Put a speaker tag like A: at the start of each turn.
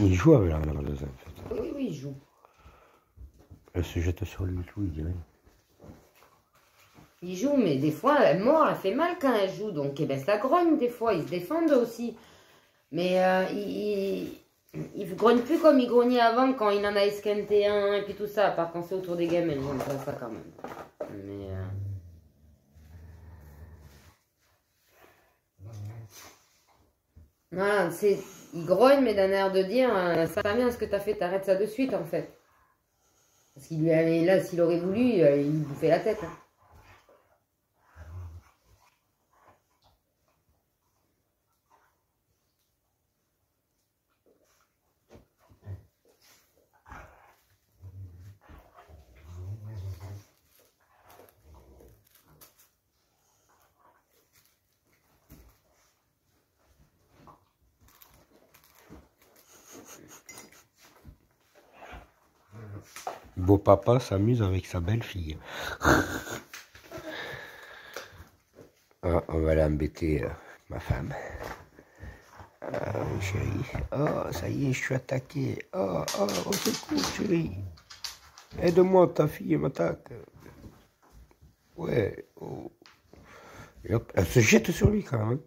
A: Il joue avec la mère de ça, en fait.
B: Oui, oui, il joue.
A: Elle se jette sur lui et tout, il dit rien.
B: Il joue, mais des fois, elle mord, elle fait mal quand elle joue. Donc, elle baisse la grogne, des fois. Ils se défendent aussi. Mais euh, il, il, il grogne plus comme il grognait avant quand il en a esquinté un et puis tout ça. Par contre, c'est autour des gamins, ils aiment pas ça quand même. Mais. euh, Voilà, c'est. Il grogne, mais d'un air de dire euh, Ça va bien ce que t'as fait, t'arrêtes ça de suite en fait? Parce qu'il lui avait. Là, s'il aurait voulu, euh, il lui bouffait la tête. hein.
A: Beau papa s'amuse avec sa belle-fille. Ah, on va l'embêter, euh, ma femme. Ah, chérie. Oh, ça y est, je suis attaqué. Oh, oh, au secours, chérie. Aide-moi, ta fille m'attaque. Ouais. Oh. Hop, elle se jette sur lui quand même.